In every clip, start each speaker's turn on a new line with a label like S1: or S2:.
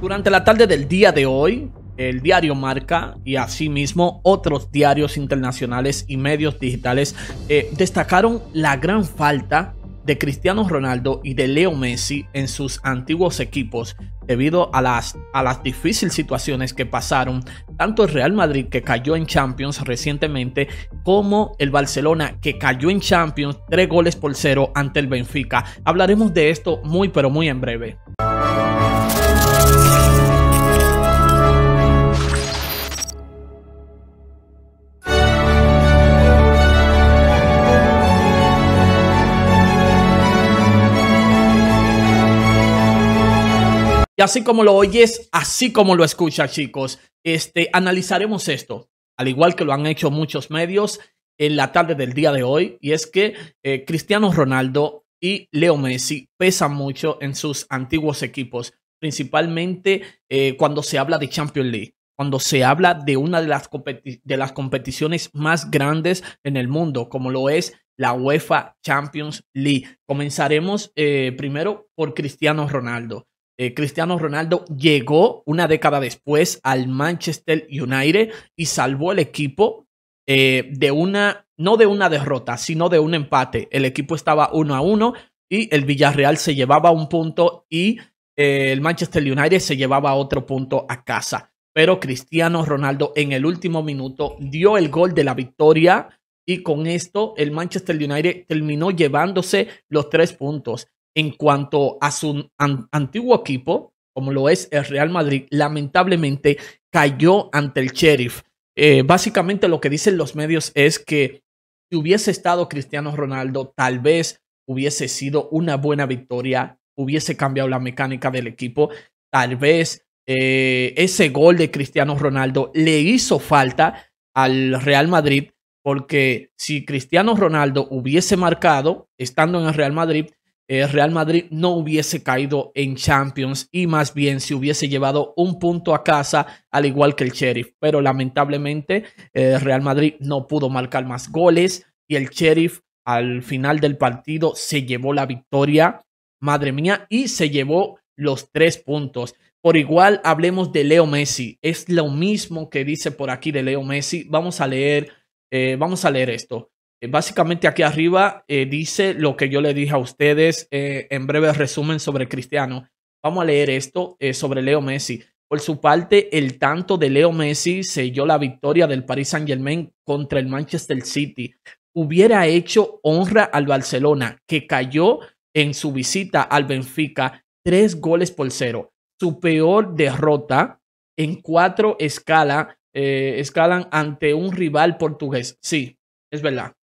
S1: Durante la tarde del día de hoy, el diario Marca y asimismo otros diarios internacionales y medios digitales eh, destacaron la gran falta de Cristiano Ronaldo y de Leo Messi en sus antiguos equipos debido a las, a las difíciles situaciones que pasaron tanto el Real Madrid que cayó en Champions recientemente como el Barcelona que cayó en Champions tres goles por cero ante el Benfica. Hablaremos de esto muy pero muy en breve. Y así como lo oyes, así como lo escuchas, chicos, este, analizaremos esto, al igual que lo han hecho muchos medios en la tarde del día de hoy, y es que eh, Cristiano Ronaldo y Leo Messi pesan mucho en sus antiguos equipos, principalmente eh, cuando se habla de Champions League, cuando se habla de una de las, de las competiciones más grandes en el mundo, como lo es la UEFA Champions League. Comenzaremos eh, primero por Cristiano Ronaldo. Eh, Cristiano Ronaldo llegó una década después al Manchester United y salvó el equipo eh, de una, no de una derrota, sino de un empate. El equipo estaba uno a uno y el Villarreal se llevaba un punto y eh, el Manchester United se llevaba otro punto a casa. Pero Cristiano Ronaldo en el último minuto dio el gol de la victoria y con esto el Manchester United terminó llevándose los tres puntos en cuanto a su antiguo equipo, como lo es el Real Madrid, lamentablemente cayó ante el Sheriff. Eh, básicamente lo que dicen los medios es que si hubiese estado Cristiano Ronaldo, tal vez hubiese sido una buena victoria, hubiese cambiado la mecánica del equipo, tal vez eh, ese gol de Cristiano Ronaldo le hizo falta al Real Madrid, porque si Cristiano Ronaldo hubiese marcado estando en el Real Madrid, el Real Madrid no hubiese caído en Champions y más bien se hubiese llevado un punto a casa, al igual que el Sheriff. Pero lamentablemente el Real Madrid no pudo marcar más goles y el Sheriff al final del partido se llevó la victoria, madre mía, y se llevó los tres puntos. Por igual hablemos de Leo Messi. Es lo mismo que dice por aquí de Leo Messi. Vamos a leer, eh, vamos a leer esto. Eh, básicamente aquí arriba eh, dice lo que yo le dije a ustedes eh, en breve resumen sobre Cristiano. Vamos a leer esto sobre Leo Messi. Por su parte, el tanto de Leo Messi selló la victoria del Paris Saint Germain contra el Manchester City. Hubiera hecho honra al Barcelona, que cayó en su visita al Benfica tres goles por cero. Su peor derrota en cuatro escala, escalan ante un rival portugués. Sí, es verdad.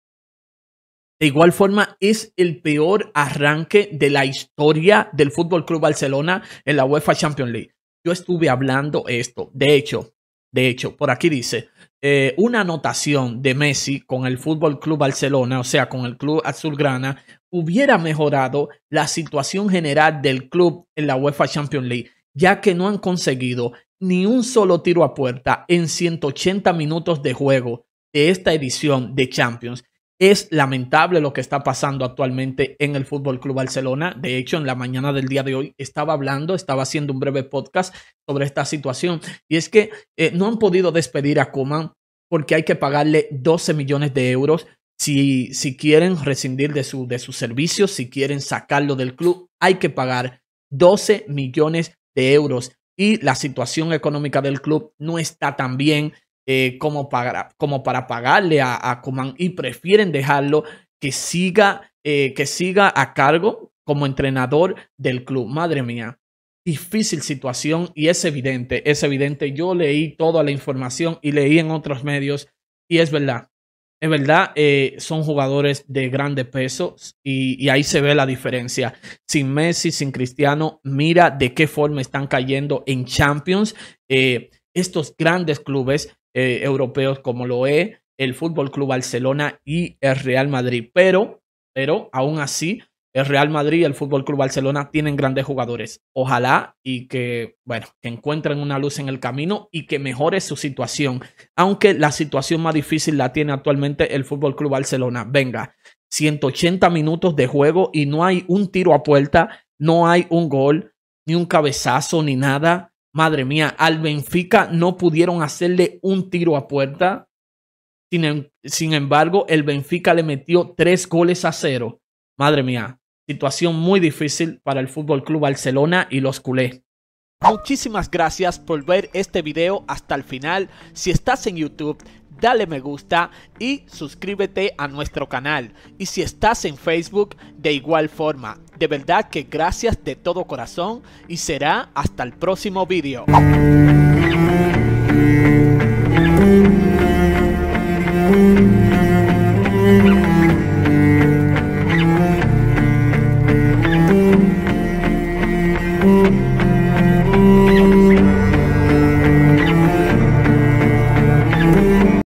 S1: De igual forma, es el peor arranque de la historia del Fútbol Club Barcelona en la UEFA Champions League. Yo estuve hablando esto. De hecho, de hecho, por aquí dice eh, una anotación de Messi con el Fútbol Club Barcelona, o sea, con el club azulgrana, hubiera mejorado la situación general del club en la UEFA Champions League, ya que no han conseguido ni un solo tiro a puerta en 180 minutos de juego de esta edición de Champions es lamentable lo que está pasando actualmente en el Fútbol Club Barcelona. De hecho, en la mañana del día de hoy estaba hablando, estaba haciendo un breve podcast sobre esta situación. Y es que eh, no han podido despedir a Kuman porque hay que pagarle 12 millones de euros si, si quieren rescindir de, su, de sus servicios, si quieren sacarlo del club, hay que pagar 12 millones de euros. Y la situación económica del club no está tan bien eh, como, para, como para pagarle a, a y prefieren dejarlo que siga, eh, que siga a cargo como entrenador del club. Madre mía, difícil situación y es evidente, es evidente. Yo leí toda la información y leí en otros medios y es verdad. Es verdad, eh, son jugadores de grande peso y, ahí se ve la diferencia. Sin Messi, sin Cristiano, mira de qué forma están cayendo en Champions. estos grandes clubes eh, europeos como lo es el Fútbol Club Barcelona y el Real Madrid. Pero, pero aún así, el Real Madrid y el Fútbol Club Barcelona tienen grandes jugadores. Ojalá y que, bueno, que encuentren una luz en el camino y que mejore su situación. Aunque la situación más difícil la tiene actualmente el Fútbol Club Barcelona. Venga, 180 minutos de juego y no hay un tiro a puerta, no hay un gol, ni un cabezazo, ni nada Madre mía, al Benfica no pudieron hacerle un tiro a puerta. Sin, em, embargo, el Benfica le metió tres goles a cero. Madre mía, situación muy difícil para el Fútbol Club Barcelona y los culés. Muchísimas gracias por ver este video hasta el final. Si estás en YouTube, dale me gusta y suscríbete a nuestro canal. Y si estás en Facebook, de igual forma. De verdad que gracias de todo corazón y será hasta el próximo video.